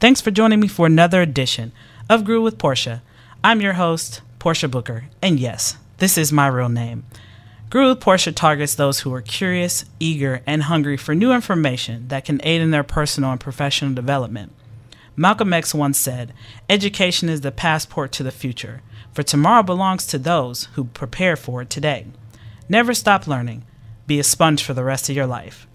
Thanks for joining me for another edition of Groove with Portia. I'm your host, Portia Booker, and yes, this is my real name. Groove with Portia targets those who are curious, eager, and hungry for new information that can aid in their personal and professional development. Malcolm X once said, Education is the passport to the future, for tomorrow belongs to those who prepare for it today. Never stop learning. Be a sponge for the rest of your life.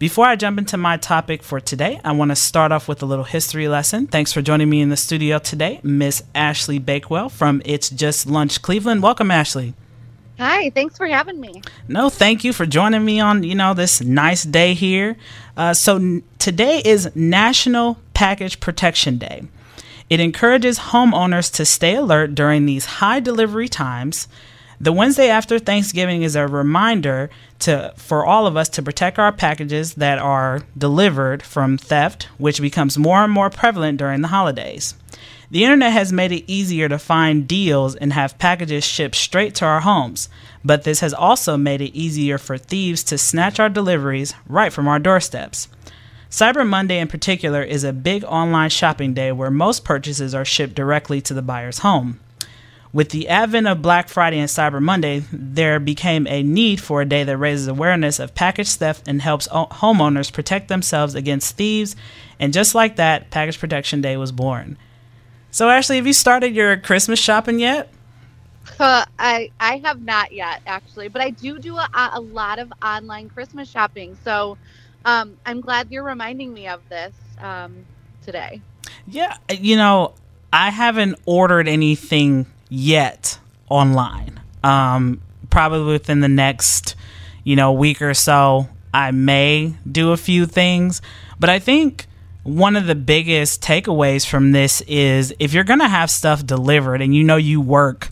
Before I jump into my topic for today, I want to start off with a little history lesson. Thanks for joining me in the studio today, Miss Ashley Bakewell from It's Just Lunch Cleveland. Welcome, Ashley. Hi, thanks for having me. No, thank you for joining me on, you know, this nice day here. Uh, so n- today is National Package Protection Day. It encourages homeowners to stay alert during these high delivery times the Wednesday after Thanksgiving is a reminder to for all of us to protect our packages that are delivered from theft, which becomes more and more prevalent during the holidays. The internet has made it easier to find deals and have packages shipped straight to our homes, but this has also made it easier for thieves to snatch our deliveries right from our doorsteps. Cyber Monday, in particular, is a big online shopping day where most purchases are shipped directly to the buyer's home. With the advent of Black Friday and Cyber Monday, there became a need for a day that raises awareness of package theft and helps o- homeowners protect themselves against thieves. And just like that, Package Protection Day was born. So, Ashley, have you started your Christmas shopping yet? Uh, I I have not yet actually, but I do do a, a lot of online Christmas shopping. So um, I'm glad you're reminding me of this um, today. Yeah, you know, I haven't ordered anything yet online. Um, probably within the next, you know, week or so, I may do a few things. But I think one of the biggest takeaways from this is if you're going to have stuff delivered and you know you work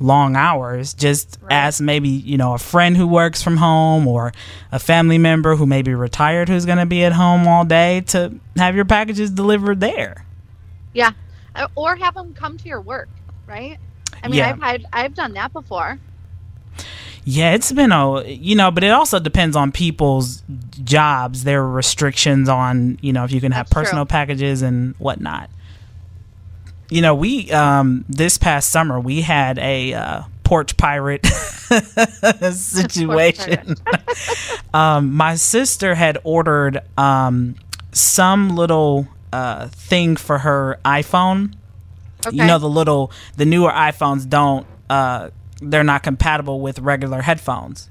long hours, just right. ask maybe, you know, a friend who works from home or a family member who may be retired who's going to be at home all day to have your packages delivered there. Yeah. Uh, or have them come to your work, right? I mean, yeah. I've I've done that before. Yeah, it's been a you know, but it also depends on people's jobs. There are restrictions on you know if you can have That's personal true. packages and whatnot. You know, we um this past summer we had a uh, porch pirate situation. um, my sister had ordered um some little uh thing for her iPhone Okay. You know the little the newer iPhones don't uh they're not compatible with regular headphones.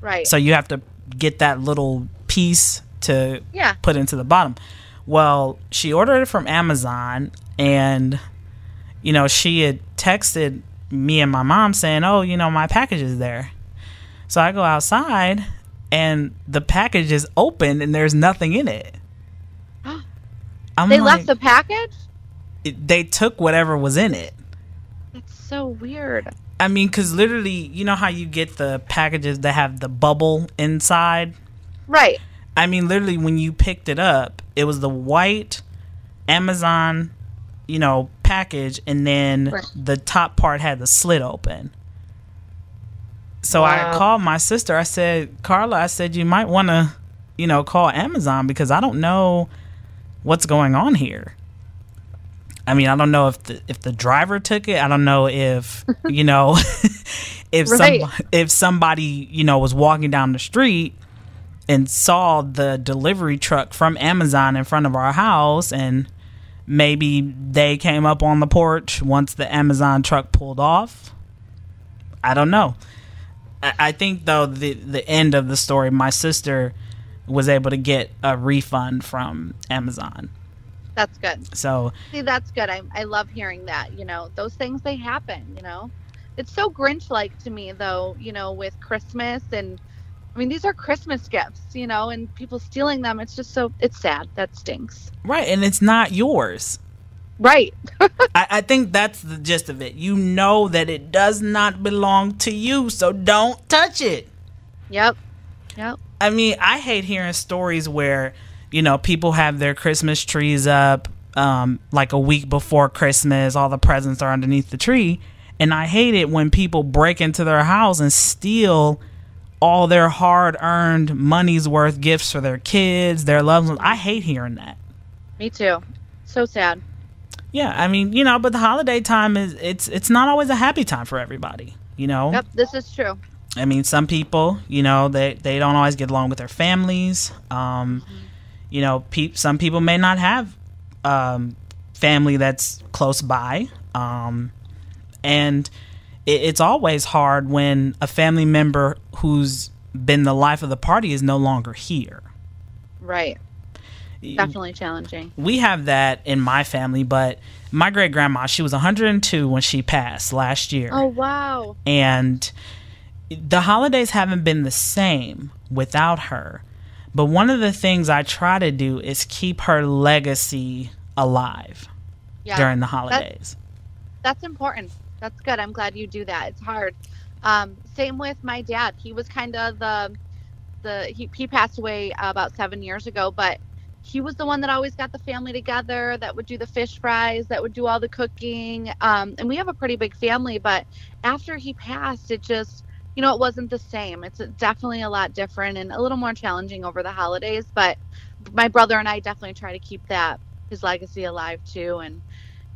Right. So you have to get that little piece to yeah. put into the bottom. Well, she ordered it from Amazon and you know, she had texted me and my mom saying, "Oh, you know, my package is there." So I go outside and the package is open and there's nothing in it. I'm they like, left the package? It, they took whatever was in it. That's so weird. I mean, because literally, you know how you get the packages that have the bubble inside? Right. I mean, literally, when you picked it up, it was the white Amazon, you know, package, and then right. the top part had the slit open. So wow. I called my sister. I said, Carla, I said, you might want to, you know, call Amazon because I don't know what's going on here. I mean, I don't know if the if the driver took it. I don't know if you know if right. some if somebody you know was walking down the street and saw the delivery truck from Amazon in front of our house and maybe they came up on the porch once the Amazon truck pulled off. I don't know. I, I think though the the end of the story, my sister was able to get a refund from Amazon. That's good. So see, that's good. I I love hearing that. You know, those things they happen. You know, it's so Grinch like to me though. You know, with Christmas and I mean these are Christmas gifts. You know, and people stealing them. It's just so it's sad. That stinks. Right, and it's not yours. Right. I, I think that's the gist of it. You know that it does not belong to you, so don't touch it. Yep. Yep. I mean, I hate hearing stories where you know, people have their Christmas trees up um, like a week before Christmas. All the presents are underneath the tree. And I hate it when people break into their house and steal all their hard earned money's worth gifts for their kids, their loved ones. I hate hearing that. Me too. So sad. Yeah, I mean, you know, but the holiday time is it's it's not always a happy time for everybody, you know. Yep, this is true. I mean, some people, you know, they they don't always get along with their families. Um, mm-hmm. You know, pe- some people may not have um, family that's close by, um, and it, it's always hard when a family member who's been the life of the party is no longer here. Right. Definitely challenging. We have that in my family, but my great grandma, she was 102 when she passed last year. Oh, wow. And the holidays haven't been the same without her. But one of the things I try to do is keep her legacy alive yeah, during the holidays. That's, that's, important. That's good. I'm glad you do that. It's hard. Um, same with my dad. He was kind of the the he, he passed away about seven years ago, but he was the one that always got the family together that would do the fish fries that would do all the cooking um, and we have a pretty big family but after he passed it just you know, it wasn't the same. It's definitely a lot different and a little more challenging over the holidays. But my brother and I definitely try to keep that his legacy alive too, and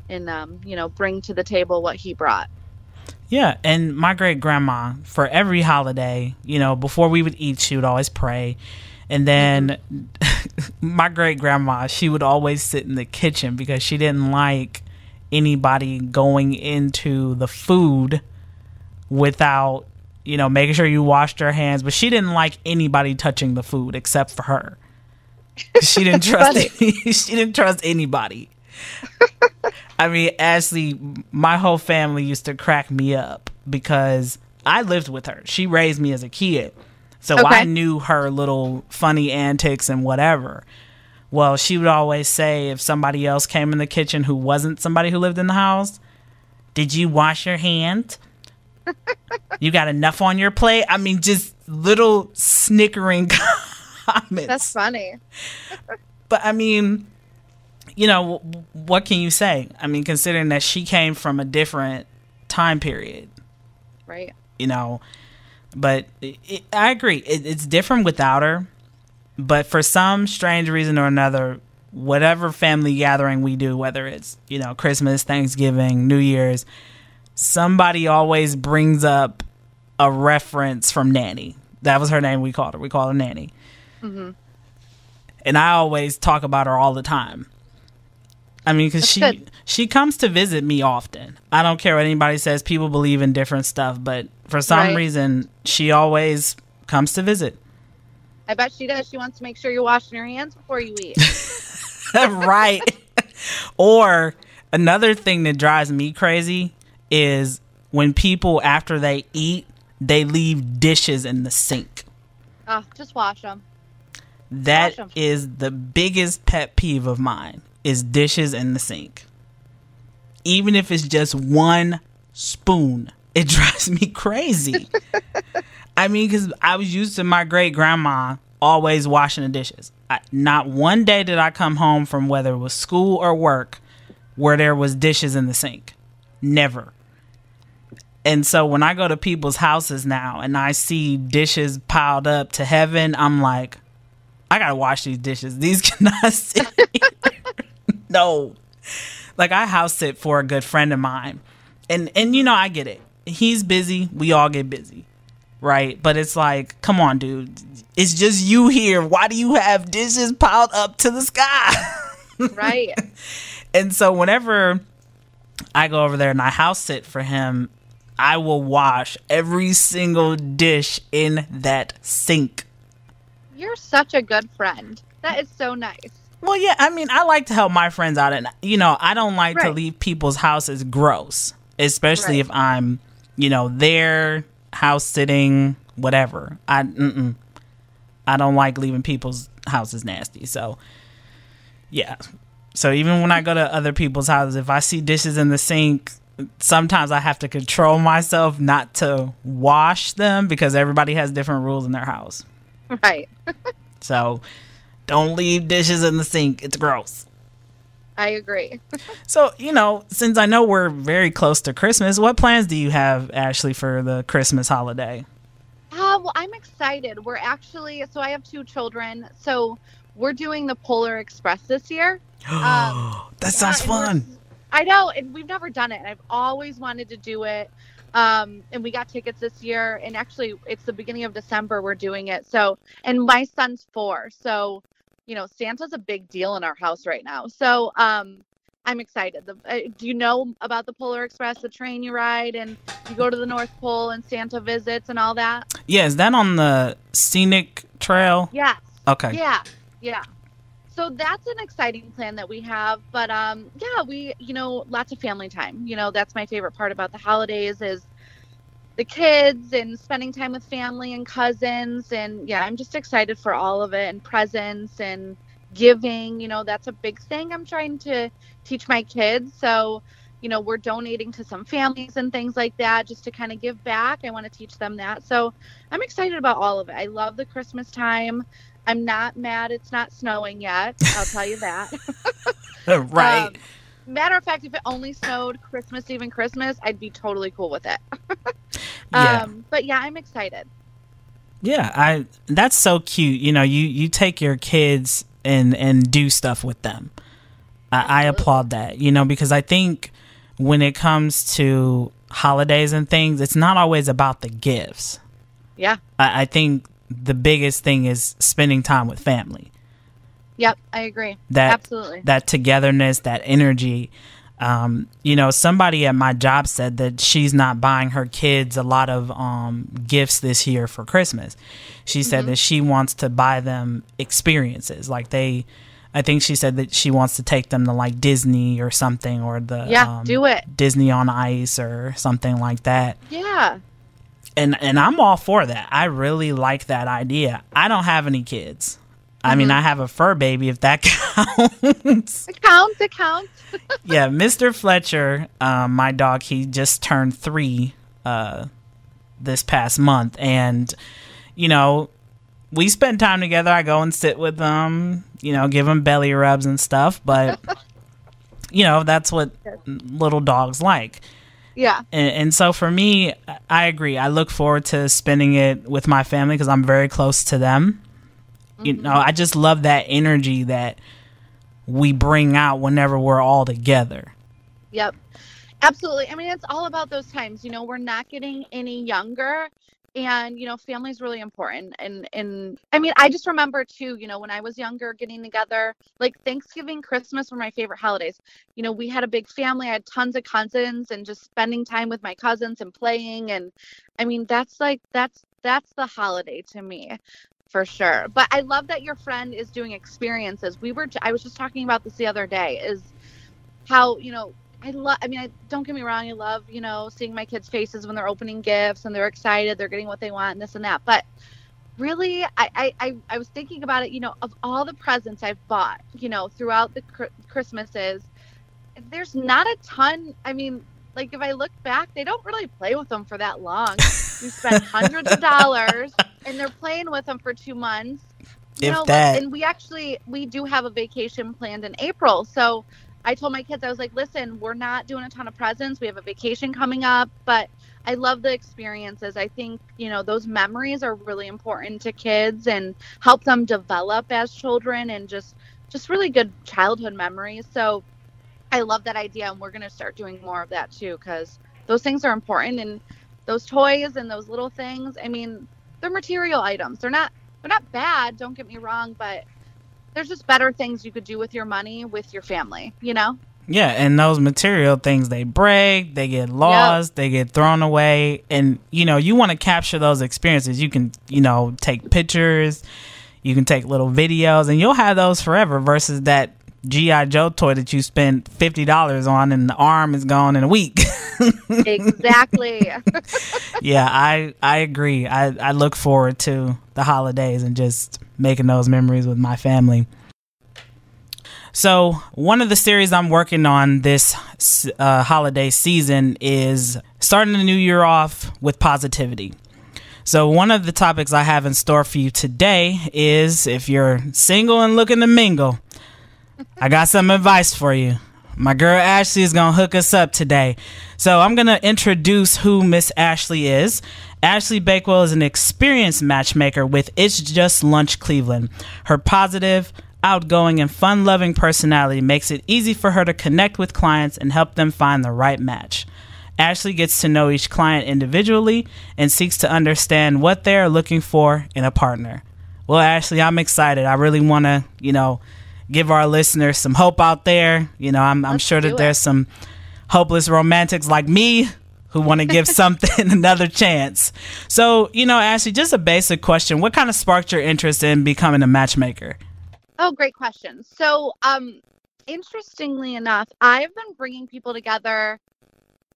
and um, you know, bring to the table what he brought. Yeah, and my great grandma for every holiday, you know, before we would eat, she would always pray. And then mm-hmm. my great grandma, she would always sit in the kitchen because she didn't like anybody going into the food without you know, making sure you washed your hands. But she didn't like anybody touching the food except for her. She didn't trust. any, she didn't trust anybody. I mean, Ashley, my whole family used to crack me up because I lived with her. She raised me as a kid. So okay. I knew her little funny antics and whatever. Well, she would always say if somebody else came in the kitchen who wasn't somebody who lived in the house, did you wash your hands? You got enough on your plate? I mean, just little snickering comments. That's funny. but I mean, you know, what can you say? I mean, considering that she came from a different time period. Right. You know, but it, it, I agree. It, it's different without her. But for some strange reason or another, whatever family gathering we do, whether it's, you know, Christmas, Thanksgiving, New Year's, somebody always brings up a reference from Nanny. That was her name. We called her. We called her Nanny. Mm-hmm. And I always talk about her all the time. I mean, because she good. she comes to visit me often. I don't care what anybody says. People believe in different stuff, but for some right. reason, she always comes to visit. I bet she does. She wants to make sure you're washing your hands before you eat. right. or another thing that drives me crazy is when people after they eat, they leave dishes in the sink. Oh, just wash them. That wash them. is the biggest pet peeve of mine is dishes in the sink. Even if it's just one spoon, it drives me crazy. I mean, because I was used to my great grandma always washing the dishes. I, not one day did I come home from whether it was school or work where there was dishes in the sink. Never. And so when I go to people's houses now and I see dishes piled up to heaven, I'm like, I gotta wash these dishes. These cannot sit. no, like I house sit for a good friend of mine, and and you know I get it. He's busy. We all get busy, right? But it's like, come on, dude. It's just you here. Why do you have dishes piled up to the sky? right. and so whenever I go over there and I house sit for him, I will wash every single dish in that sink. You're such a good friend. That is so nice. Well, yeah, I mean, I like to help my friends out, and you know, I don't like right. to leave people's houses gross, especially right. if I'm, you know, there house sitting, whatever. I, mm-mm. I don't like leaving people's houses nasty. So, yeah. So even when I go to other people's houses, if I see dishes in the sink, sometimes I have to control myself not to wash them because everybody has different rules in their house. Right. so don't leave dishes in the sink. It's gross. I agree. so, you know, since I know we're very close to Christmas, what plans do you have, Ashley, for the Christmas holiday? Uh, well, I'm excited. We're actually, so I have two children. So we're doing the Polar Express this year. Um, That sounds Yeah, fun. I know, and we've never done it, and I've always wanted to do it. Um, and we got tickets this year, and actually, it's the beginning of December we're doing it. So, and my son's four, so you know, Santa's a big deal in our house right now. So, um, I'm excited. The, uh, do you know about the Polar Express, the train you ride, and you go to the North Pole, and Santa visits, and all that? Yeah, is that on the scenic trail? Yes. Okay. Yeah, yeah. So that's an exciting plan that we have. But um, yeah, we you know lots of family time. You know that's my favorite part about the holidays is the kids and spending time with family and cousins. And yeah, I'm just excited for all of it and presents and giving. You know that's a big thing I'm trying to teach my kids. So you know we're donating to some families and things like that just to kind of give back. I want to teach them that. So I'm excited about all of it. I love the Christmas time. I'm not mad it's not snowing yet. I'll tell you that. right. Um, matter of fact, if it only snowed Christmas Eve and Christmas, I'd be totally cool with it. yeah. Um, but yeah, I'm excited. Yeah, I that's so cute. You know, you you take your kids and and do stuff with them. I, I applaud that. You know, because I think when it comes to holidays and things, it's not always about the gifts. Yeah. I, I think the biggest thing is spending time with family. Yep, I agree. That Absolutely. that togetherness, that energy. Um, you know, somebody at my job said that she's not buying her kids a lot of um, gifts this year for Christmas. She said Mm-hmm. that she wants to buy them experiences. Like they, I think she said that she wants to take them to like Disney or something, or the Yeah, um, do it. Disney on Ice or something like that. Yeah. And and I'm all for that. I really like that idea. I don't have any kids. I mean, Mhm. I have a fur baby, if that counts It counts. It counts. yeah, Mr. Fletcher, um, my dog, he just turned three uh, this past month, and you know, we spend time together. I go and sit with them, you know, give them belly rubs and stuff. But you know, that's what little dogs like. Yeah. And, and so for me, I agree. I look forward to spending it with my family because I'm very close to them. You mm-hmm. know, I just love that energy that we bring out whenever we're all together. Yep. Absolutely. I mean, it's all about those times. You know, we're not getting any younger and you know family is really important and and i mean i just remember too you know when i was younger getting together like thanksgiving christmas were my favorite holidays. You know we had a big family i had tons of cousins and just spending time with my cousins and playing and i mean that's like that's that's the holiday to me for sure. But i love that your friend is doing experiences. We were i was just talking about this the other day is how you know I love. I mean, I don't get me wrong. I love you know seeing my kids' faces when they're opening gifts and they're excited, they're getting what they want, and this and that. But really, I I I, was thinking about it. You know, of all the presents I've bought, you know, throughout the cr- Christmases, there's not a ton. I mean, like if I look back, they don't really play with them for that long. you spent hundreds of dollars, and they're playing with them for two months. You If know, that. and we actually we do have a vacation planned in April, so I told my kids, I was like, listen, we're not doing a ton of presents. We have a vacation coming up, but I love the experiences. I think, you know, those memories are really important to kids and help them develop as children and just just really good childhood memories. So I love that idea and we're going to start doing more of that too cuz those things are important and those toys and those little things, I mean, they're material items. They're not they're not bad, don't get me wrong, but there's just better things you could do with your money with your family, you know? Yeah, and those material things they break, they get lost, they get thrown away, and you know you want to capture those experiences. You can you know take pictures, you can take little videos, and you'll have those forever. Versus that GI Joe toy that you spent fifty dollars on, and the arm is gone in a week. exactly. yeah, I I agree. I I look forward to the holidays and just making those memories with my family. So, one of the series I'm working on this uh, holiday season is starting the new year off with positivity. So, one of the topics I have in store for you today is if you're single and looking to mingle, I got some advice for you. My girl Ashley is going to hook us up today. So, I'm going to introduce who Miss Ashley is. Ashley Bakewell is an experienced matchmaker with It's Just Lunch Cleveland. Her positive, outgoing, and fun loving personality makes it easy for her to connect with clients and help them find the right match. Ashley gets to know each client individually and seeks to understand what they are looking for in a partner. Well, Ashley, I'm excited. I really want to, you know, give our listeners some hope out there. You know, I'm, I'm sure that there's some hopeless romantics like me who want to give something another chance. So, you know, Ashley, just a basic question. What kind of sparked your interest in becoming a matchmaker? Oh, great question. So, um, interestingly enough, I've been bringing people together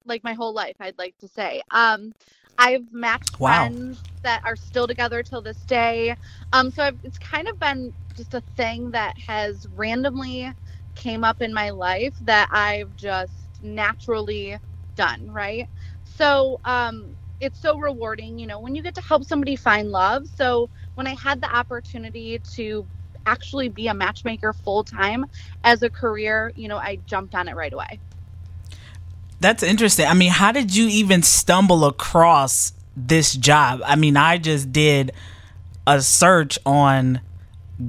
like my whole life, I'd like to say. Um, I've matched wow. friends that are still together till this day. Um, so I've, it's kind of been just a thing that has randomly came up in my life that I've just naturally done, right? So um, it's so rewarding, you know, when you get to help somebody find love. So when I had the opportunity to actually be a matchmaker full time as a career, you know, I jumped on it right away. That's interesting. I mean, how did you even stumble across this job? I mean, I just did a search on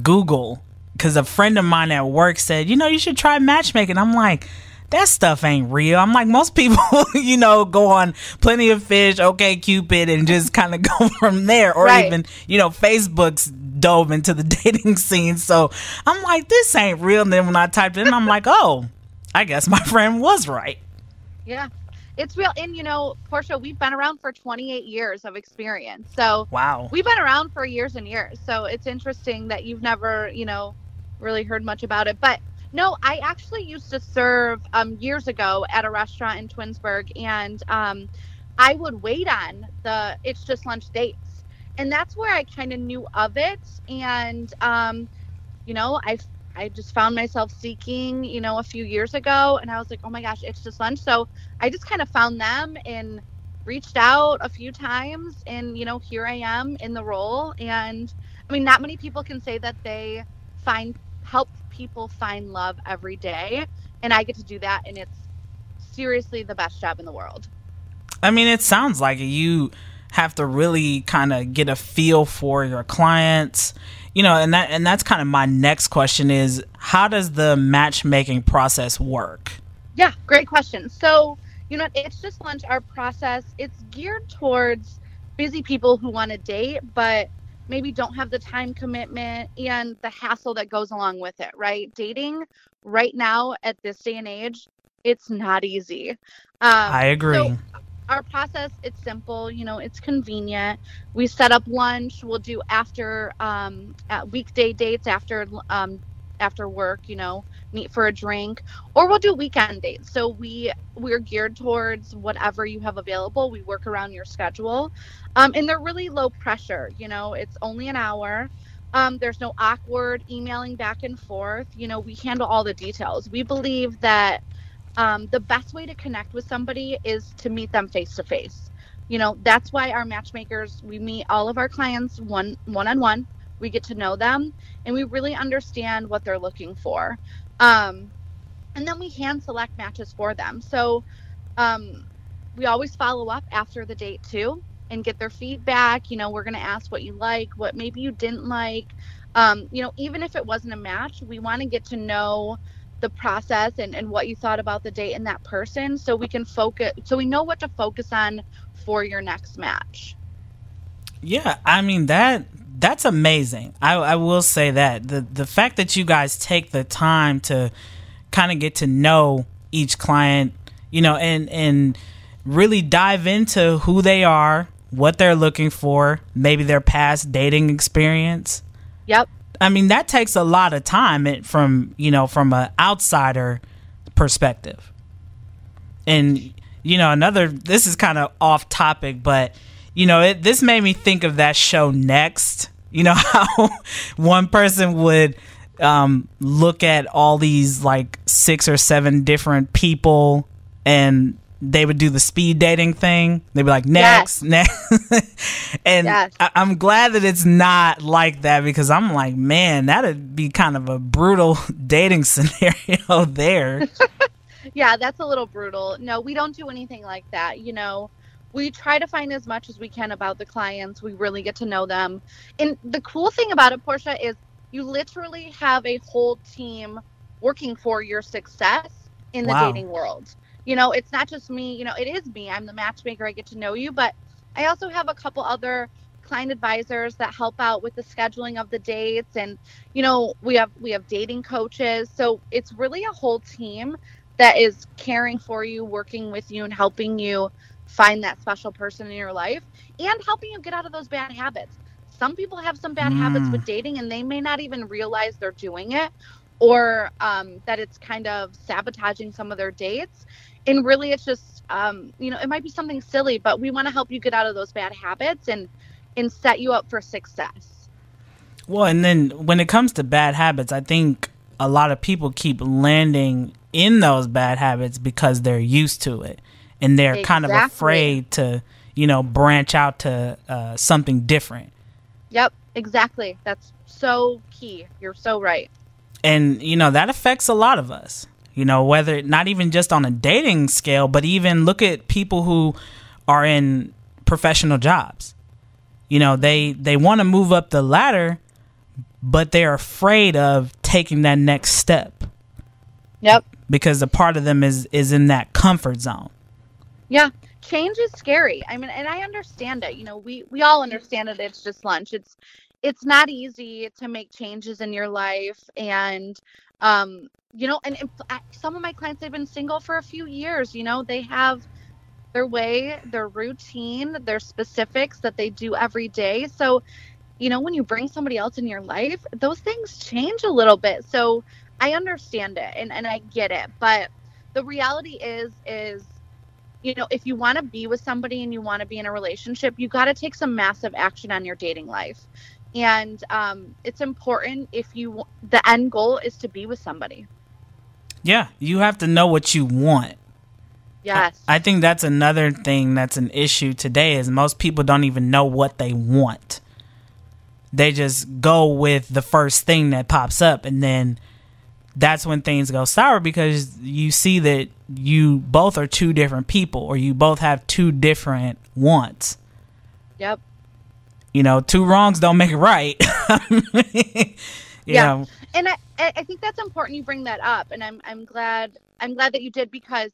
Google because a friend of mine at work said, you know, you should try matchmaking. I'm like, that stuff ain't real. I'm like, most people, you know, go on plenty of fish, OkCupid, and just kind of go from there. Or right. even, you know, Facebook's dove into the dating scene. So I'm like, this ain't real. And then when I typed it in, I'm like, oh, I guess my friend was right. Yeah. It's real. And, you know, Portia, we've been around for 28 years of experience. So, wow. We've been around for years and years. So it's interesting that you've never, you know, really heard much about it. But no, I actually used to serve um, years ago at a restaurant in Twinsburg, and um, I would wait on the It's Just Lunch dates. And that's where I kind of knew of it. And, um, you know, I I just found myself seeking, you know, a few years ago, and I was like, oh my gosh, it's just lunch. So I just kind of found them and reached out a few times, and you know, here I am in the role. And I mean, not many people can say that they find help people find love every day. And I get to do that. And it's seriously the best job in the world. I mean, it sounds like you have to really kind of get a feel for your clients you know and that and that's kind of my next question is how does the matchmaking process work yeah great question so you know it's just lunch our process it's geared towards busy people who want to date but maybe don't have the time commitment and the hassle that goes along with it, right? Dating right now at this day and age, it's not easy. Um, I agree. So our process it's simple you know it's convenient. We set up lunch we'll do after um, weekday dates after um, after work you know meet for a drink or we'll do weekend dates. So we we're geared towards whatever you have available we work around your schedule. Um, and they're really low pressure you know it's only an hour. Um, there's no awkward emailing back and forth you know we handle all the details. We believe that um, the best way to connect with somebody is to meet them face to face you know that's why our matchmakers we meet all of our clients one one on one we get to know them and we really understand what they're looking for. Um, and then we hand select matches for them. So um, we always follow up after the date too and get their feedback. You know we're going to ask what you like what maybe you didn't like. Um, you know even if it wasn't a match we want to get to know the process and, and what you thought about the date and that person so we can focus so we know what to focus on for your next match yeah i mean that that's amazing. I, I will say that the the fact that you guys take the time to kind of get to know each client, you know, and and really dive into who they are, what they're looking for, maybe their past dating experience. Yep. I mean, that takes a lot of time from, you know, from an outsider perspective. And you know, another this is kind of off topic, but you know, it, this made me think of that show Next. You know how one person would um, look at all these like six or seven different people and they would do the speed dating thing. They'd be like, next, yes. next. and yes. I- am glad that it's not like that because I'm like, man, that'd be kind of a brutal dating scenario there. yeah, that's a little brutal. No, we don't do anything like that. You know, we try to find as much as we can about the clients. We really get to know them. And the cool thing about it, Portia, is you literally have a whole team working for your success in the Wow. dating world. You know, it's not just me, you know, it is me. I'm the matchmaker. I get to know you, but I also have a couple other client advisors that help out with the scheduling of the dates and you know, we have we have dating coaches. So it's really a whole team that is caring for you, working with you and helping you find that special person in your life and helping you get out of those bad habits. Some people have some bad habits Mm. with dating and they may not even realize they're doing it or um, that it's kind of sabotaging some of their dates. And really, it's just, um, you know, it might be something silly, but we want to help you get out of those bad habits and, and set you up for success. Well, and then when it comes to bad habits, I think a lot of people keep landing in those bad habits because they're used to it and they're kind of afraid to, you know, branch out to uh, something different. Yep, exactly. That's so key. You're so right. And, you know, that affects a lot of us. You know, whether not even just on a dating scale, but even look at people who are in professional jobs. You know, they they want to move up the ladder, but they're afraid of taking that next step Yep. because a part of them is is in that comfort zone. Yeah, change is scary. I mean, and I understand it. You know, we we all understand it. It's just lunch. It's it's not easy to make changes in your life, and um, you know, and, and some of my clients they've been single for a few years. You know, they have their way, their routine, their specifics that they do every day. So, you know, when you bring somebody else in your life, those things change a little bit. So I understand it and, and I get it. But the reality is is you know, if you want to be with somebody and you want to be in a relationship, you got to take some massive action on your dating life. And um, it's important if you, the end goal is to be with somebody. Yeah, you have to know what you want. Yes. I think that's another thing that's an issue today is most people don't even know what they want. They just go with the first thing that pops up and then that's when things go sour because you see that you both are two different people or you both have two different wants. yep. You know, two wrongs don't make it right. you Yeah. know, and I, I I think that's important you bring that up and I'm I'm glad I'm glad that you did because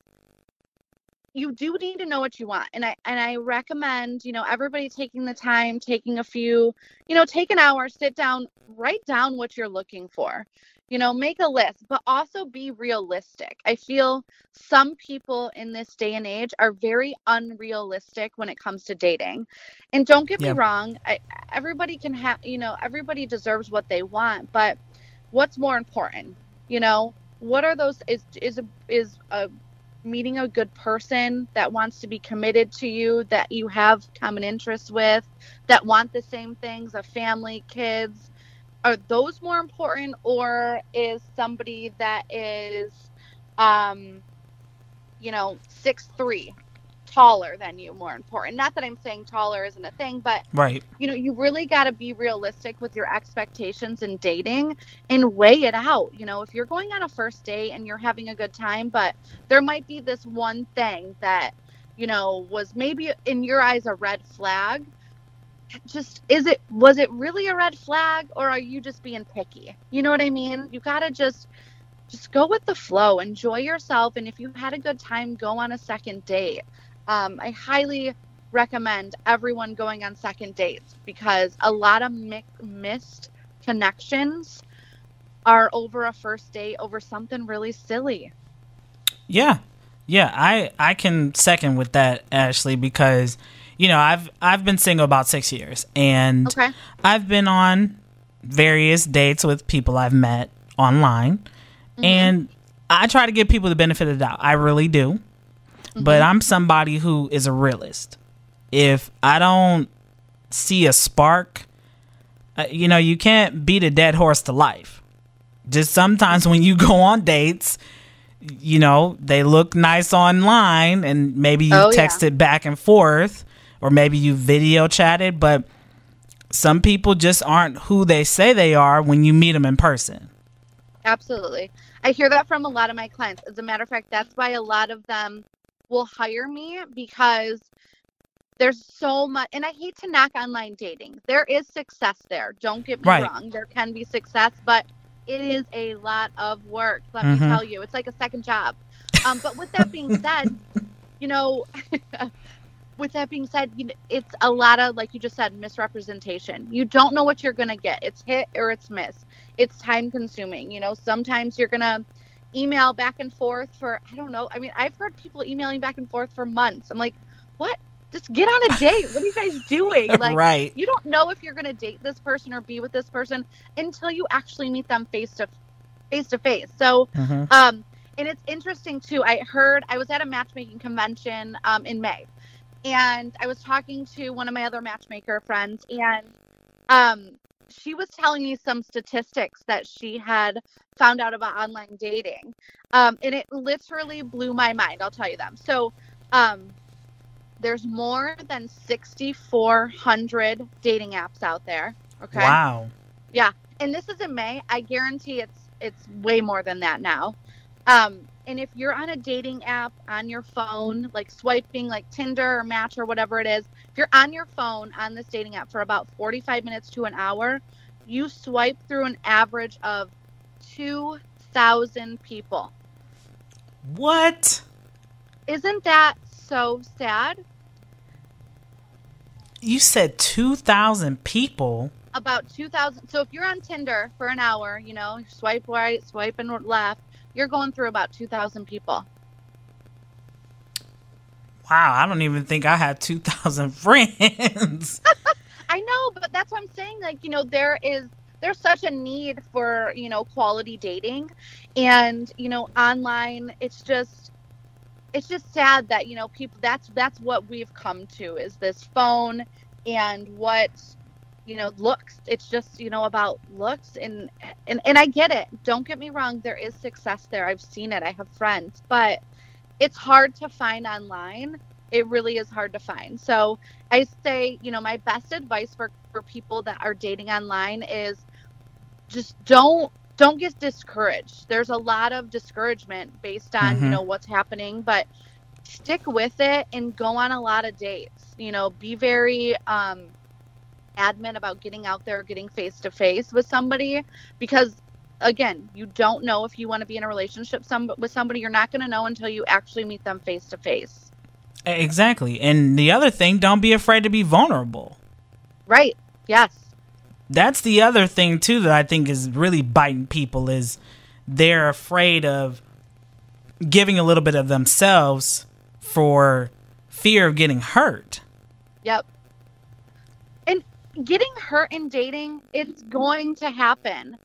you do need to know what you want and I and I recommend you know everybody taking the time taking a few you know take an hour sit down write down what you're looking for. You know make a list but also be realistic. I feel some people in this day and age are very unrealistic when it comes to dating. And don't get Yeah. me wrong I, everybody can have you know everybody deserves what they want but what's more important? You know what are those is is a is a meeting a good person that wants to be committed to you that you have common interests with that want the same things a family kids? Are those more important or is somebody that is um you know six three taller than you more important not that i'm saying taller isn't a thing but right. you know, you really got to be realistic with your expectations in dating and weigh it out. You know, if you're going on a first date and you're having a good time, but there might be this one thing that, you know, was maybe in your eyes a red flag. Just is it was it really a red flag or are you just being picky? You know what I mean? You got to just just go with the flow, enjoy yourself and if you had a good time, go on a second date. Um, I highly recommend everyone going on second dates because a lot of mi- missed connections are over a first date over something really silly. Yeah. Yeah, I I can second with that Ashley because you know, I've I've been single about 6 years and Okay. I've been on various dates with people I've met online and I try to give people the benefit of the doubt. I really do. But I'm somebody who is a realist. If I don't see a spark, uh, you know, you can't beat a dead horse to life. Just sometimes when you go on dates, you know, they look nice online and maybe you Oh, yeah. texted back and forth or maybe you video chatted, but some people just aren't who they say they are when you meet them in person. Absolutely. I hear that from a lot of my clients. As a matter of fact, that's why a lot of them will hire me because there's so much and i hate to knock online dating. There is success there don't get me Right. wrong. There can be success but it is a lot of work let Mhm. me tell you. It's like a second job. Um, but with that being said you know with that being said you know, it's a lot of like you just said misrepresentation. You don't know what you're gonna get. It's hit or it's miss. It's time consuming you know? Sometimes you're gonna email back and forth for i don't know. I mean i've heard people emailing back and forth for months. I'm like what? Just get on a date. What are you guys doing? Like right. you don't know if you're going to date this person or be with this person until you actually meet them face to face to face. So hmm um and it's interesting too. I heard i was at a matchmaking convention um in may and i was talking to one of my other matchmaker friends and um she was telling me some statistics that she had found out about online dating um and it literally blew my mind i'll tell you them so um there's more than 6400 dating apps out there okay Wow. Yeah. And this is in May. I guarantee it's it's way more than that now. Um, and if you're on a dating app on your phone, like swiping like Tinder or Match or whatever it is, you're on your phone on this dating app for about 45 minutes to an hour, you swipe through an average of 2,000 people. What? Isn't that so sad? You said 2,000 people? About 2,000. So if you're on Tinder for an hour, you know, swipe right, swipe and left, you're going through about 2,000 people. Wow, I don't even think I have 2,000 friends. I know, but that's what I'm saying. Like, you know, there is there's such a need for, you know, quality dating. And, you know, online it's just it's just sad that, you know, people that's that's what we've come to is this phone and what you know looks. It's just you know about looks and and and I get it. Don't get me wrong there is success there. I've seen it. I have friends. But it's hard to find online it really is hard to find so I say, you know, my best advice for for people that are dating online is just don't don't get discouraged. There's a lot of discouragement based on, Mhm. you know, what's happening, but stick with it and go on a lot of dates. You know, be very um adamant about getting out there, getting face to face with somebody because again, you don't know if you want to be in a relationship some with somebody you're not going to know until you actually meet them face to face. exactly. And the other thing, don't be afraid to be vulnerable. Right. Yes. That's the other thing too that I think is really biting people is they're afraid of giving a little bit of themselves for fear of getting hurt. Yep. And getting hurt in dating, it's going to happen.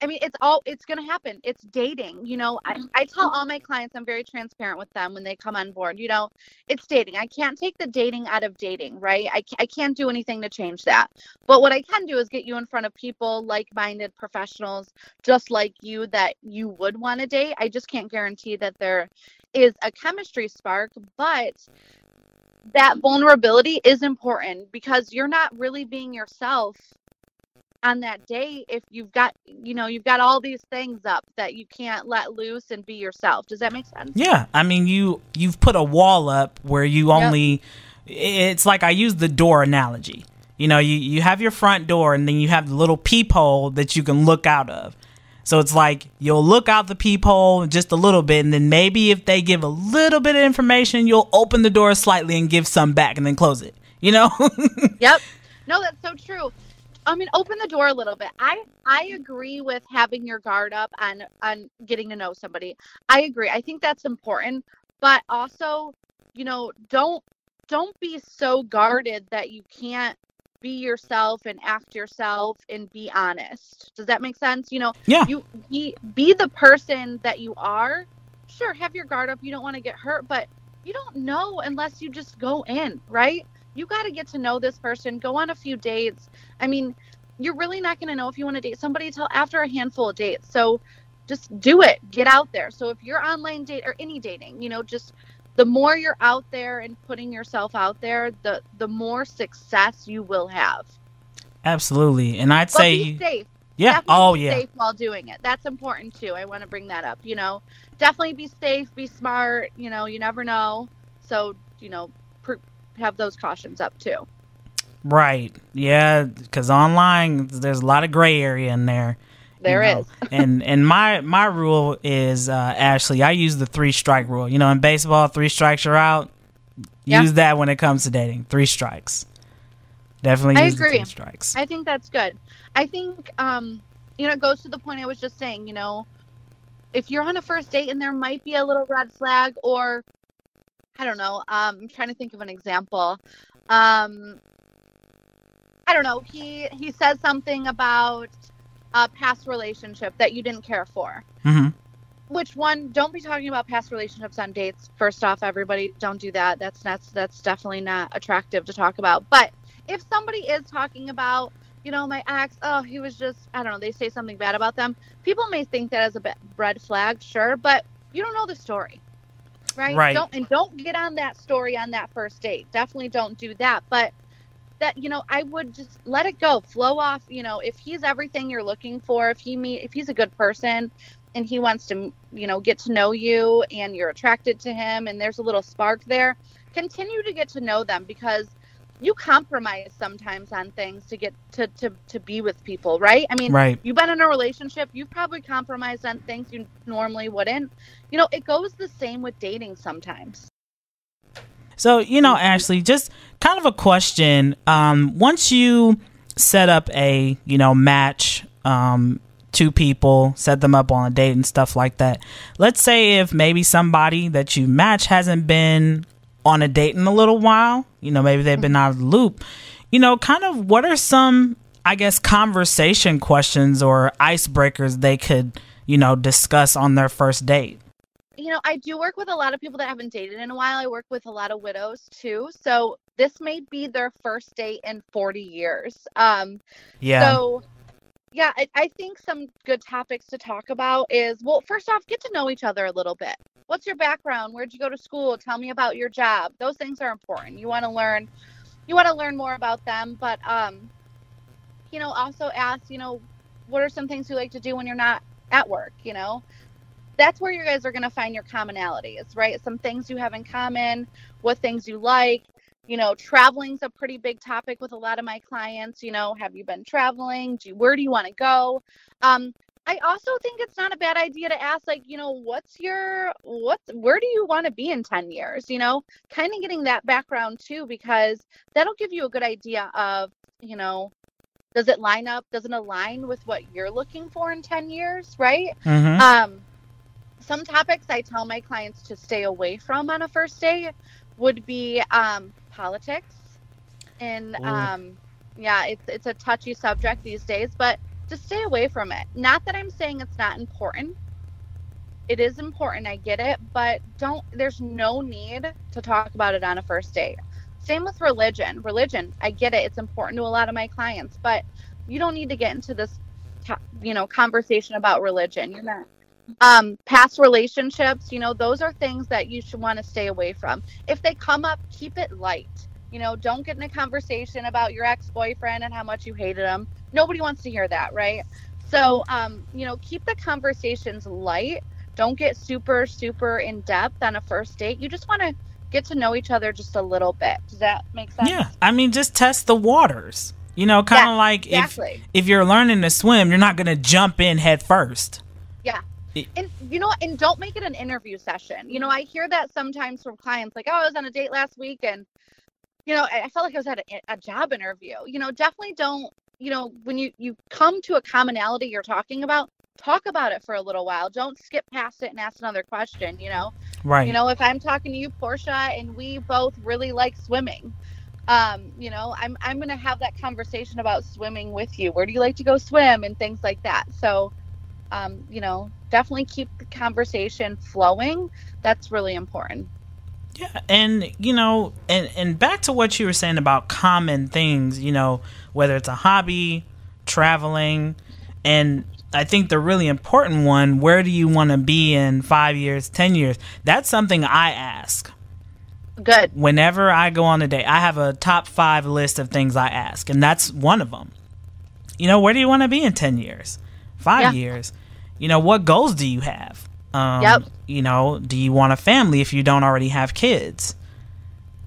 I mean, it's all it's going to happen. It's dating. You know, I, I tell all my clients I'm very transparent with them when they come on board. You know, it's dating. I can't take the dating out of dating, right? I, I can't do anything to change that. But what I can do is get you in front of people, like minded professionals, just like you, that you would want to date. I just can't guarantee that there is a chemistry spark, but that vulnerability is important because you're not really being yourself on that day if you've got you know you've got all these things up that you can't let loose and be yourself does that make sense Yeah, I mean you you've put a wall up where you only it's like I use the door analogy. You know, you you have your front door and then you have the little peephole that you can look out of. So it's like you'll look out the peephole just a little bit and then maybe if they give a little bit of information, you'll open the door slightly and give some back and then close it. You know? yep no that's so true i mean open the door a little bit. I i agree with having your guard up on on getting to know somebody. I agree. I think that's important but also you know don't don't be so guarded that you can't be yourself and act yourself and be honest. Does that make sense? You know Yeah. you be, be the person that you are. Sure have your guard up. You don't want to get hurt but you don't know unless you just go in right? You got to get to know this person. Go on a few dates i mean you're really not going to know if you want to date somebody until after a handful of dates so just do it get out there so if you're online date or any dating you know just the more you're out there and putting yourself out there the the more success you will have Absolutely. And I'd but say be safe yeah. definitely Oh be yeah. safe while doing it that's important too i want to bring that up you know definitely be safe be smart you know you never know so you know pr- have those cautions up too. Right. Yeah, because online there's a lot of gray area in there. There you know? is. and and my my rule is uh, Ashley. I use the three strike rule. You know, in baseball, three strikes you're out. Yeah. Use that when it comes to dating. Three strikes. Definitely I agree. strikes. I think that's good. I think um, you know, it goes to the point I was just saying, you know, if you're on a first date and there might be a little red flag or I don't know, um, I'm trying to think of an example. Um, I don't know, he he says something about a past relationship that you didn't care for. Mm-hmm. Which one? Don't be talking about past relationships on dates. First off, everybody, don't do that. That's that's that's definitely not attractive to talk about. But if somebody is talking about, you know, my ex, oh, he was just, I don't know, they say something bad about them. People may think that as a red flag, sure, but you don't know the story, right? Right. Don't and don't get on that story on that first date. Definitely don't do that. But that you know i would just let it go flow off you know if he's everything you're looking for if he meet if he's a good person and he wants to you know get to know you and you're attracted to him and there's a little spark there continue to get to know them because you compromise sometimes on things to get to, to to be with people right? I mean right. you've been in a relationship you've probably compromised on things you normally wouldn't. You know it goes the same with dating sometimes so, you know, Ashley, just kind of a question. Um, once you set up a, you know, match, um, two people, set them up on a date and stuff like that. Let's say if maybe somebody that you match hasn't been on a date in a little while, you know, maybe they've been out of the loop, you know, kind of what are some, I guess, conversation questions or icebreakers they could, you know, discuss on their first date? You know, I do work with a lot of people that haven't dated in a while. I work with a lot of widows too. So this may be their first date in 40 years. Um, yeah. So, yeah, I, I think some good topics to talk about is well, first off, get to know each other a little bit. What's your background? Where'd you go to school? Tell me about your job. Those things are important. You want to learn, you want to learn more about them. But, um, you know, also ask, you know, what are some things you like to do when you're not at work? You know, that's where you guys are going to find your commonalities, right? Some things you have in common, what things you like. You know, traveling's a pretty big topic with a lot of my clients. You know, have you been traveling? Do you, where do you want to go? Um, I also think it's not a bad idea to ask, like, you know, what's your what? Where do you want to be in ten years? You know, kind of getting that background too, because that'll give you a good idea of, you know, does it line up? Does it align with what you're looking for in ten years? Right? Mm-hmm. Um, some topics I tell my clients to stay away from on a first date would be um, politics. And um, yeah, it's it's a touchy subject these days, but just stay away from it. Not that I'm saying it's not important. It is important, I get it, but don't there's no need to talk about it on a first date. Same with religion. Religion, I get it, it's important to a lot of my clients, but you don't need to get into this you know conversation about religion. You're not um, past relationships, you know, those are things that you should want to stay away from. If they come up, keep it light. You know, don't get in a conversation about your ex boyfriend and how much you hated him. Nobody wants to hear that, right? So, um, you know, keep the conversations light. Don't get super, super in depth on a first date. You just want to get to know each other just a little bit. Does that make sense? Yeah. I mean, just test the waters. You know, kind of yeah, like exactly. if if you're learning to swim, you're not going to jump in head first. Yeah and you know and don't make it an interview session. You know i hear that sometimes from clients like oh i was on a date last week and you know i felt like i was at a, a job interview. You know definitely don't you know when you you come to a commonality you're talking about talk about it for a little while. Don't skip past it and ask another question you know? Right. you know if i'm talking to you portia and we both really like swimming um, you know, I'm I'm gonna have that conversation about swimming with you. Where do you like to go swim? And things like that. So, um, you know, definitely keep the conversation flowing. That's really important. Yeah, and you know, and and back to what you were saying about common things, you know, whether it's a hobby, traveling, and I think the really important one, where do you want to be in 5 years, 10 years? That's something I ask. Good. Whenever I go on a date, I have a top 5 list of things I ask, and that's one of them. You know, where do you want to be in 10 years? 5 yeah. years? you know, what goals do you have? Um, yep. You know, do you want a family if you don't already have kids?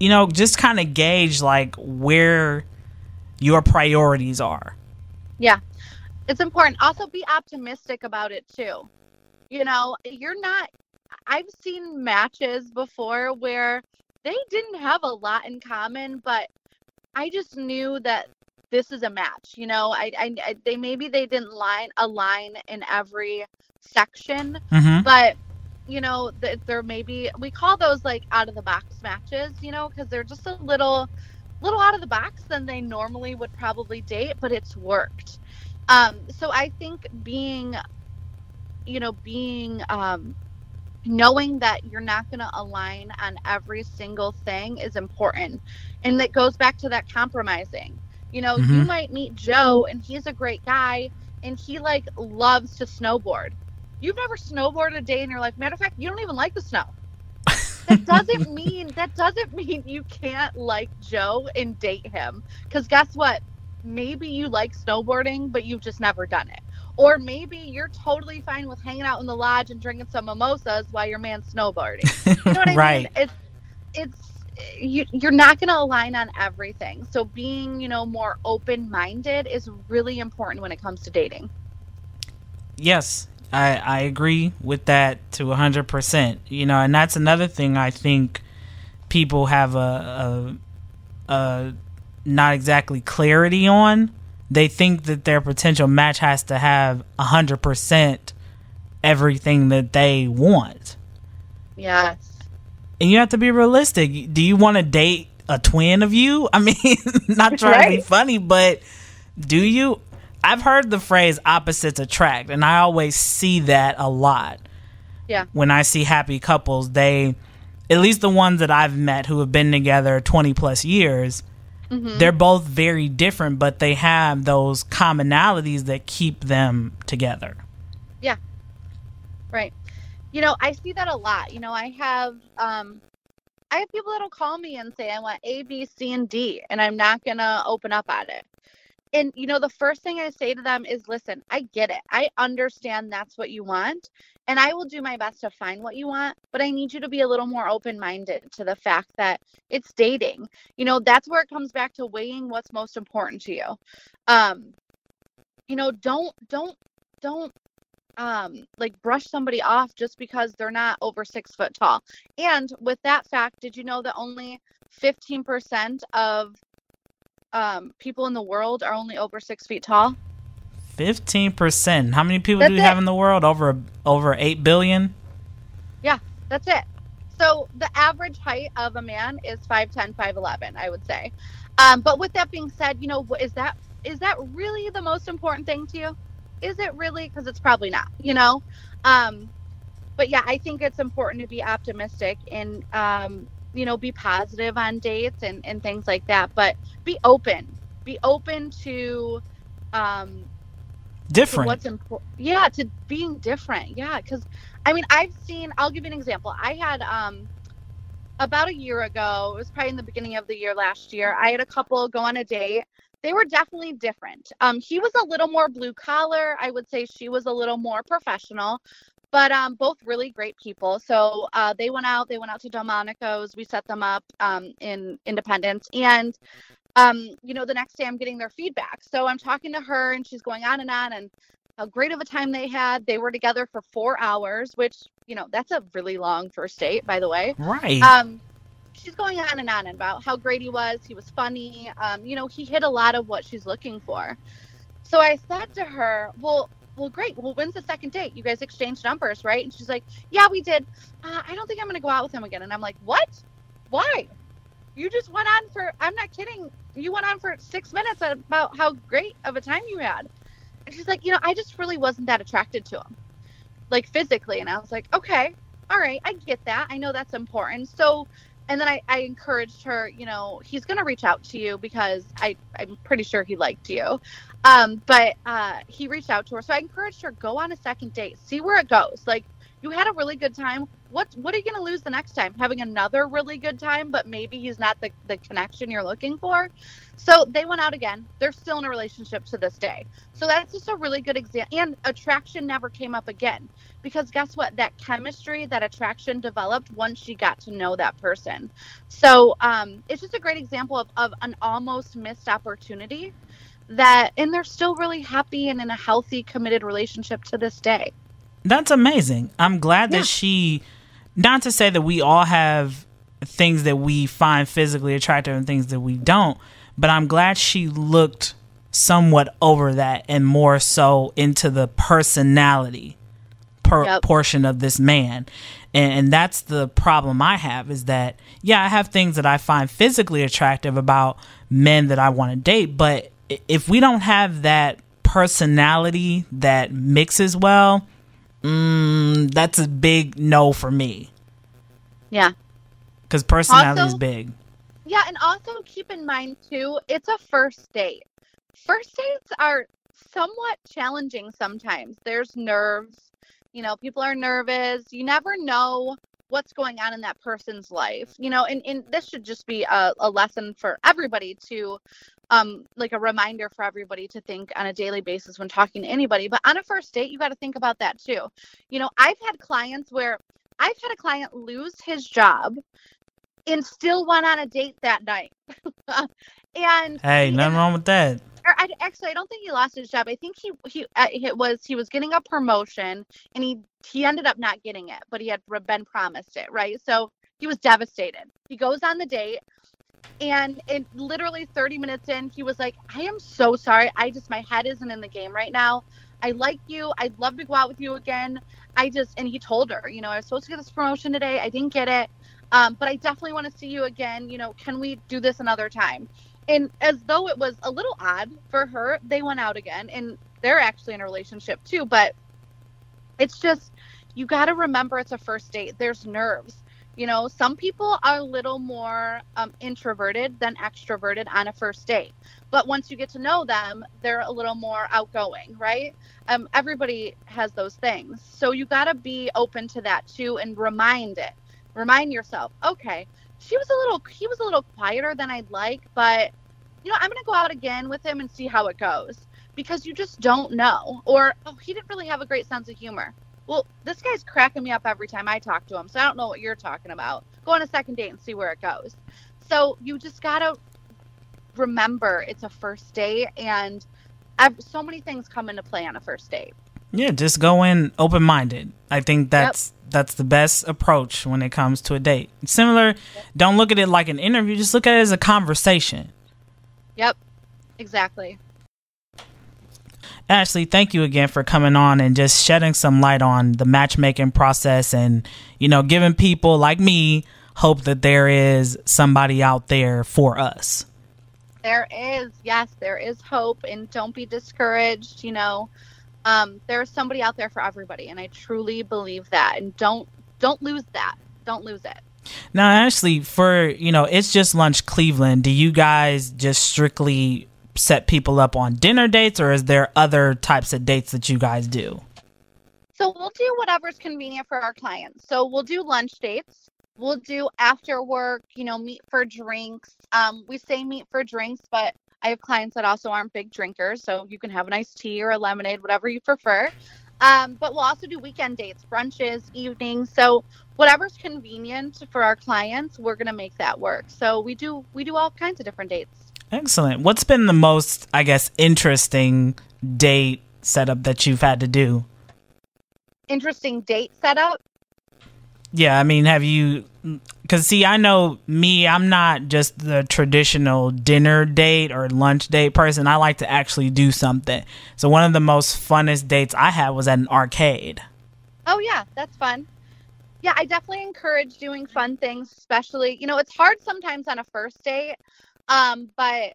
you know, just kind of gauge like where your priorities are. Yeah. It's important. Also be optimistic about it too. You know, you're not I've seen matches before where they didn't have a lot in common, but I just knew that this is a match. You know, I, I, I they maybe they didn't line align in every section, Mm-hmm. but you know, th- there maybe we call those like out of the box matches. You know, because they're just a little, little out of the box than they normally would probably date, but it's worked. Um, so I think being, you know, being um, knowing that you're not going to align on every single thing is important. And that goes back to that compromising. You know, you Mhm. might meet Joe and he's a great guy and he like loves to snowboard. You've never snowboarded a day in your life. Matter of fact, you don't even like the snow. That doesn't mean that doesn't mean you can't like Joe and date him. Cuz guess what? Maybe you like snowboarding, but you've just never done it. Or maybe you're totally fine with hanging out in the lodge and drinking some mimosas while your man's snowboarding. You know what I right. mean? It's it's you, you're not going to align on everything. So being, you know, more open-minded is really important when it comes to dating. Yes, I, I agree with that to 100%. You know, and that's another thing I think people have a, a, a not exactly clarity on. They think that their potential match has to have 100% everything that they want. Yes. And you have to be realistic. Do you want to date a twin of you? I mean, not trying to be funny, but do you? I've heard the phrase opposites attract, and I always see that a lot. Yeah. When I see happy couples, they, at least the ones that I've met who have been together 20 plus years, Mhm. they're both very different, but they have those commonalities that keep them together. Yeah. Right. You know, I see that a lot. You know, I have um I have people that'll call me and say I want A, B, C, and D and I'm not gonna open up on it. And you know, the first thing I say to them is listen, I get it. I understand that's what you want. And I will do my best to find what you want, but I need you to be a little more open minded to the fact that it's dating. You know, that's where it comes back to weighing what's most important to you. Um, you know, don't don't don't um like brush somebody off just because they're not over six foot tall and with that fact did you know that only 15% of um people in the world are only over six feet tall Fifteen percent. How many people That's do you have in the world? Over over eight billion. yeah that's it so the average height of a man is 5'10 5'11 i would say um but with that being said you know is that is that really the most important thing to you is it really? Because it's probably not you know? Um but yeah i think it's important to be optimistic and um you know be positive on dates and and things like that but be open. Be open to um to Different. what's important yeah to being different. Yeah because i mean i've seen i'll give you an example. I had um about a year ago it was probably in the beginning of the year last year i had a couple go on a date they were definitely different um he was a little more blue collar i would say she was a little more professional but um both really great people so uh they went out they went out to delmonico's we set them up um in independence and um, you know, the next day I'm getting their feedback. So I'm talking to her and she's going on and on and how great of a time they had. They were together for four hours, which, you know, that's a really long first date, by the way. right. Um, she's going on and on about how great he was. He was funny. Um, you know, he hit a lot of what she's looking for. So I said to her, well, well, great. Well, when's the second date? You guys exchanged numbers, right? And she's like, yeah, we did. Uh, I don't think I'm going to go out with him again. And I'm like, what? Why? You just went on for, I'm not kidding. You went on for six minutes about how great of a time you had. And she's like, you know, I just really wasn't that attracted to him, like physically. And I was like, okay, all right, I get that. I know that's important. So, and then I, I encouraged her, you know, he's going to reach out to you because I, I'm pretty sure he liked you. Um, but uh, he reached out to her. So I encouraged her, go on a second date, see where it goes. Like, you had a really good time. What what are you going to lose the next time? Having another really good time, but maybe he's not the the connection you're looking for. So they went out again. They're still in a relationship to this day. So that's just a really good example. And attraction never came up again because guess what? That chemistry, that attraction developed once she got to know that person. So um, it's just a great example of, of an almost missed opportunity that, and they're still really happy and in a healthy, committed relationship to this day. That's amazing. I'm glad yeah. that she, not to say that we all have things that we find physically attractive and things that we don't, but I'm glad she looked somewhat over that and more so into the personality per- yep. portion of this man. And, and that's the problem I have is that, yeah, I have things that I find physically attractive about men that I want to date, but if we don't have that personality that mixes well, mm, that's a big no for me. Yeah. Because personality also, is big. Yeah, and also keep in mind too, it's a first date. First dates are somewhat challenging sometimes. There's nerves. You know, people are nervous. You never know what's going on in that person's life. You know, and, and this should just be a, a lesson for everybody to um like a reminder for everybody to think on a daily basis when talking to anybody. But on a first date, you got to think about that too. You know, I've had clients where I've had a client lose his job and still went on a date that night. and hey, nothing wrong with that. Or I, actually, I don't think he lost his job. I think he he uh, it was he was getting a promotion and he he ended up not getting it, but he had been promised it, right? So he was devastated. He goes on the date. And it literally 30 minutes in, he was like, I am so sorry. I just, my head isn't in the game right now. I like you. I'd love to go out with you again. I just, and he told her, you know, I was supposed to get this promotion today. I didn't get it. Um, but I definitely want to see you again. You know, can we do this another time? And as though it was a little odd for her, they went out again and they're actually in a relationship too. But it's just, you got to remember it's a first date. There's nerves. You know, some people are a little more um, introverted than extroverted on a first date. But once you get to know them, they're a little more outgoing, right? Um, everybody has those things. So you got to be open to that too and remind it remind yourself, okay, she was a little he was a little quieter than I'd like, but you know, I'm going to go out again with him and see how it goes because you just don't know. Or oh, he didn't really have a great sense of humor. Well, this guy's cracking me up every time I talk to him, so I don't know what you're talking about. Go on a second date and see where it goes. So you just got to remember it's a first date and I've, so many things come into play on a first date. Yeah, just go in open minded. I think that's yep. that's the best approach when it comes to a date. Similar, yep. don't look at it like an interview, just look at it as a conversation. Yep. Exactly. Ashley, thank you again for coming on and just shedding some light on the matchmaking process and, you know, giving people like me hope that there is somebody out there for us. There is. Yes, there is hope and don't be discouraged, you know um, there's somebody out there for everybody, and I truly believe that. And don't don't lose that. Don't lose it. Now, Ashley, for you know, it's just lunch Cleveland. Do you guys just strictly set people up on dinner dates, or is there other types of dates that you guys do? So we'll do whatever's convenient for our clients. So we'll do lunch dates. We'll do after work, you know, meet for drinks. Um, we say meet for drinks, but I have clients that also aren't big drinkers, so you can have a nice tea or a lemonade, whatever you prefer. Um, but we'll also do weekend dates, brunches, evenings. So whatever's convenient for our clients, we're gonna make that work. So we do we do all kinds of different dates. Excellent. What's been the most, I guess, interesting date setup that you've had to do? Interesting date setup. Yeah, I mean, have you? Because see, I know me. I'm not just the traditional dinner date or lunch date person. I like to actually do something. So one of the most funnest dates I had was at an arcade. Oh yeah, that's fun. Yeah, I definitely encourage doing fun things, especially you know it's hard sometimes on a first date, um, but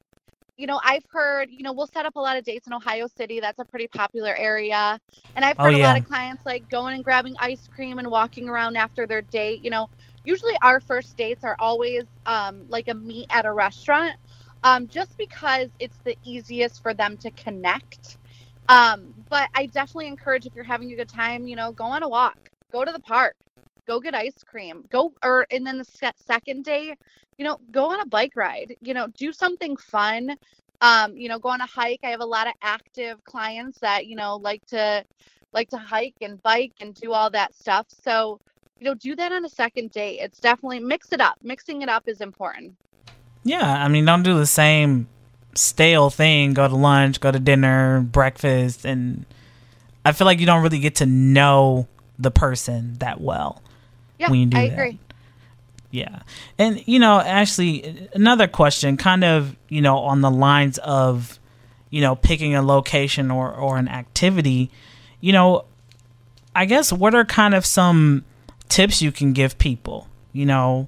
you know, I've heard, you know, we'll set up a lot of dates in Ohio City. That's a pretty popular area. And I've oh, heard oh, yeah. a lot of clients like going and grabbing ice cream and walking around after their date. You know, usually our first dates are always um, like a meet at a restaurant um, just because it's the easiest for them to connect. Um, but I definitely encourage if you're having a good time, you know, go on a walk. go to the park, go get ice cream, go or and then the second day, you know, go on a bike ride, you know, do something fun. Um, you know, go on a hike. I have a lot of active clients that, you know, like to like to hike and bike and do all that stuff. So, you know, do that on a second date. It's definitely mix it up. Mixing it up is important. Yeah, I mean, don't do the same stale thing. Go to lunch, go to dinner, breakfast, and I feel like you don't really get to know the person that well Yeah, when you do I that. agree. Yeah. And, you know, actually, another question, kind of, you know, on the lines of, you know, picking a location or, or an activity, you know, I guess what are kind of some tips you can give people? You know,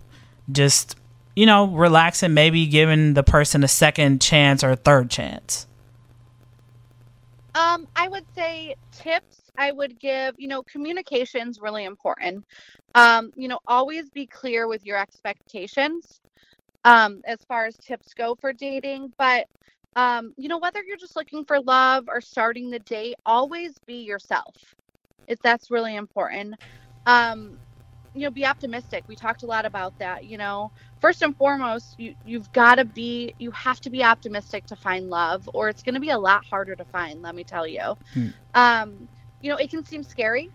just, you know, relaxing, maybe giving the person a second chance or a third chance. Um, I would say tips I would give, you know, communication's really important. Um, you know, always be clear with your expectations um, as far as tips go for dating. But, um, you know, whether you're just looking for love or starting the date, always be yourself. It, that's really important. Um, you know, be optimistic. We talked a lot about that. You know, first and foremost, you you've got to be you have to be optimistic to find love, or it's going to be a lot harder to find. Let me tell you. Hmm. Um, you know, it can seem scary,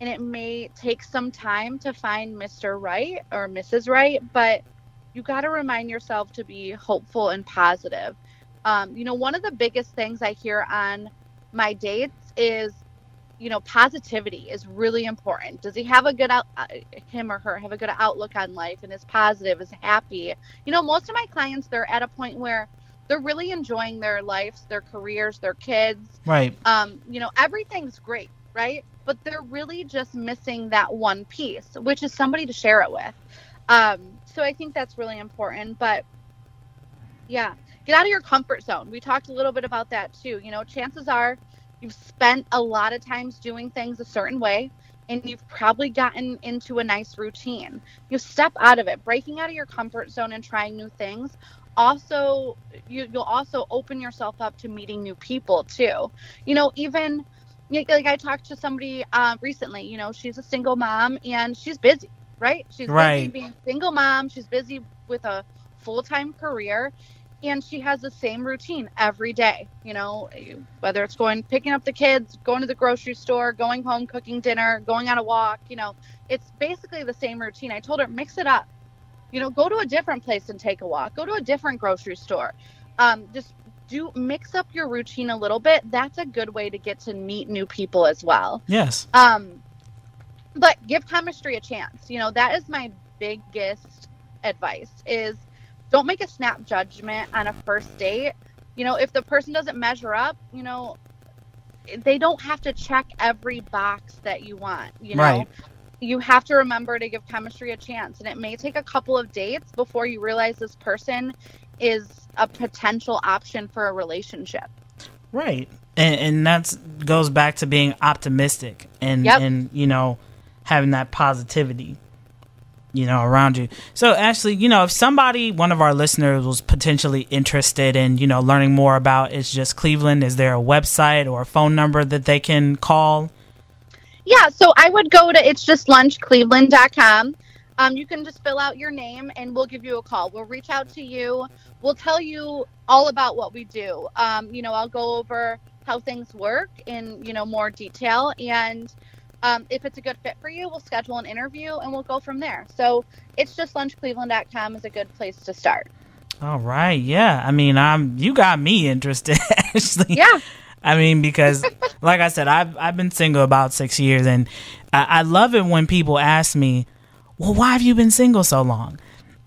and it may take some time to find Mr. Right or Mrs. Right, but you got to remind yourself to be hopeful and positive. Um, you know, one of the biggest things I hear on my dates is you know positivity is really important. Does he have a good out uh, him or her have a good outlook on life and is positive is happy? You know most of my clients they're at a point where they're really enjoying their lives their careers their kids. Right. um you know everything's great right? But they're really just missing that one piece which is somebody to share it with. Um so i think that's really important but yeah get out of your comfort zone. We talked a little bit about that too. You know chances are you've spent a lot of times doing things a certain way and you've probably gotten into a nice routine. You step out of it breaking out of your comfort zone and trying new things. Also you, you'll also open yourself up to meeting new people too. You know even like i talked to somebody uh, recently you know she's a single mom and she's busy right? She's busy Right. being single mom. She's busy with a full-time career and she has the same routine every day you know whether it's going picking up the kids going to the grocery store going home cooking dinner going on a walk you know it's basically the same routine. I told her mix it up. You know go to a different place and take a walk. Go to a different grocery store. Um, just do mix up your routine a little bit. That's a good way to get to meet new people as well. Yes. um, but give chemistry a chance. You know, that is my biggest advice is don't make a snap judgment on a first date. You know, if the person doesn't measure up, you know, they don't have to check every box that you want, you know. Right. You have to remember to give chemistry a chance and it may take a couple of dates before you realize this person is a potential option for a relationship. Right. And and that's goes back to being optimistic and Yep. and you know having that positivity you know around you. So actually, you know, if somebody one of our listeners was potentially interested in, you know, learning more about it's just Cleveland, is there a website or a phone number that they can call? Yeah, so I would go to it's just lunchcleveland.com. Um, you can just fill out your name and we'll give you a call. We'll reach out to you. We'll tell you all about what we do. Um, you know, I'll go over how things work in, you know, more detail. And um, if it's a good fit for you, we'll schedule an interview and we'll go from there. So it's just lunchcleveland.com is a good place to start. All right. Yeah. I mean, I'm you got me interested actually. Yeah. I mean, because like I said, I've I've been single about six years, and I, I love it when people ask me, "Well, why have you been single so long?"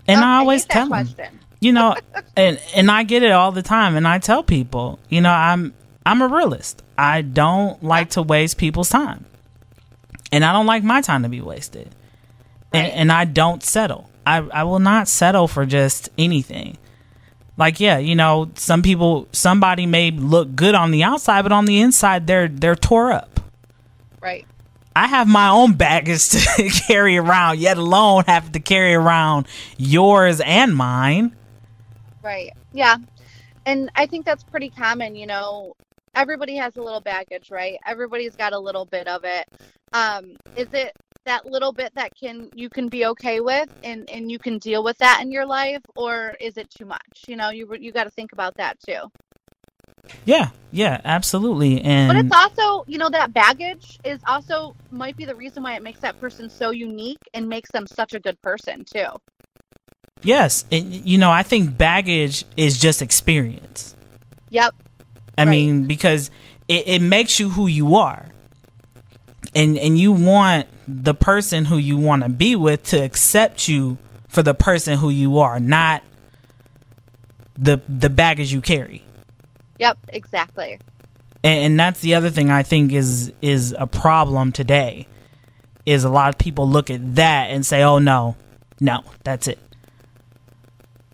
And Oh, I always that tell them, question. you know, and and I get it all the time, and I tell people, you know, I'm I'm a realist. I don't like to waste people's time, and I don't like my time to be wasted, and, and I don't settle. I I will not settle for just anything like yeah you know some people somebody may look good on the outside but on the inside they're they're tore up Right. i have my own baggage to carry around yet alone have to carry around yours and mine Right. Yeah. And I think that's pretty common, you know. Everybody has a little baggage, right? Everybody's got a little bit of it. Um, is it that little bit that can you can be okay with and and you can deal with that in your life or is it too much? You know you you got to think about that too. Yeah yeah absolutely and but it's also you know that baggage is also might be the reason why it makes that person so unique and makes them such a good person too. Yes and you know i think baggage is just experience. Yep. I Right. mean because it, it makes you who you are and and you want the person who you want to be with to accept you for the person who you are not the the baggage you carry. Yep exactly. And, and that's the other thing I think is is a problem today is a lot of people look at that and say, "Oh no, no, that's it."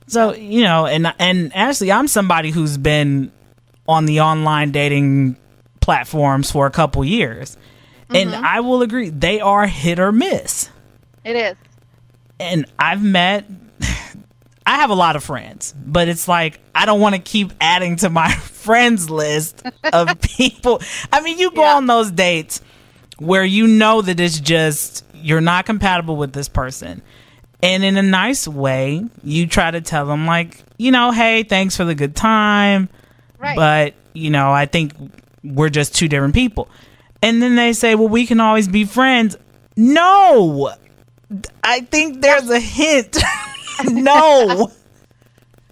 So you know, and and actually, I'm somebody who's been on the online dating platforms for a couple years, and mm-hmm. I will agree they are hit or miss. it is And I've met. I have a lot of friends, but it's like I don't want to keep adding to my friends list of people. I mean, you go Yeah. on those dates where you know that it's just you're not compatible with this person. And in a nice way, you try to tell them like, you know, hey, thanks for the good time, right but you know, I think we're just two different people. And then they say, well, we can always be friends. No. I think there's a hint. no.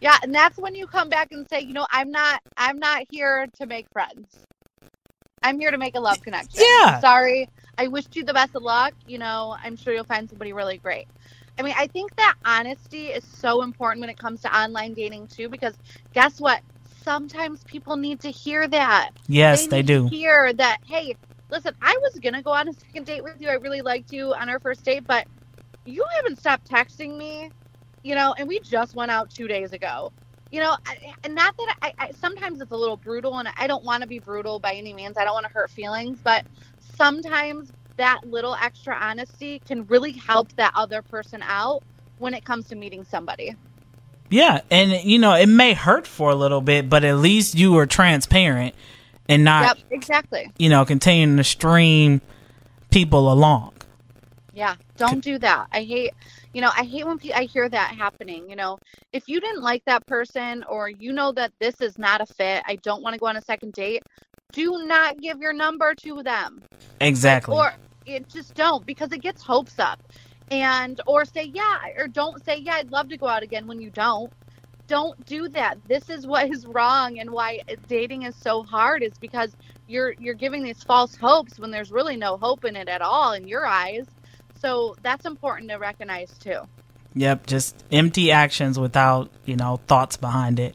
Yeah, and that's when you come back and say, you know, I'm not I'm not here to make friends. I'm here to make a love connection. Yeah. Sorry. I wish you the best of luck. You know, I'm sure you'll find somebody really great. I mean, I think that honesty is so important when it comes to online dating too, because guess what? Sometimes people need to hear that. Yes, they need to do. Hear that, hey, listen, I was gonna go on a second date with you. I really liked you on our first date, but you haven't stopped texting me, you know, and we just went out two days ago. You know, and not that I, I sometimes it's a little brutal, and I don't want to be brutal by any means. I don't want to hurt feelings, but sometimes that little extra honesty can really help that other person out when it comes to meeting somebody. Yeah, and you know, it may hurt for a little bit, but at least you were transparent and not, yep, exactly. you know, continuing to stream people along. Yeah, don't do that. I hate, you know, I hate when pe- I hear that happening. You know, if you didn't like that person or you know that this is not a fit, I don't want to go on a second date, do not give your number to them. Exactly. Or it just don't because it gets hopes up. And or say yeah or don't say yeah, I'd love to go out again when you don't. Don't do that. This is what is wrong and why dating is so hard is because you're you're giving these false hopes when there's really no hope in it at all in your eyes. So that's important to recognize too. Yep, just empty actions without, you know, thoughts behind it.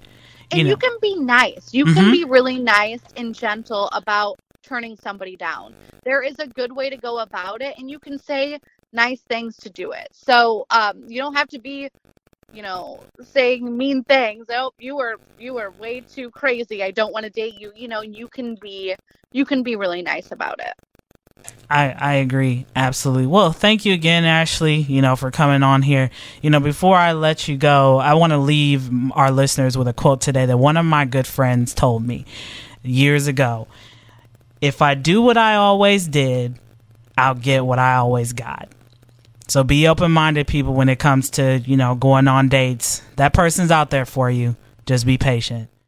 And You you, can be nice. You Mhm. can be really nice and gentle about turning somebody down. There is a good way to go about it, and you can say nice things to do it. So um, you don't have to be, you know, saying mean things. Oh, you were you were way too crazy. I don't want to date you. You know, you can be you can be really nice about it. I, I agree absolutely. Well, thank you again, Ashley. You know for coming on here. You know before I let you go, I want to leave our listeners with a quote today that one of my good friends told me years ago. If I do what I always did, I'll get what I always got. So be open minded, people, when it comes to you know going on dates. That person's out there for you. Just be patient.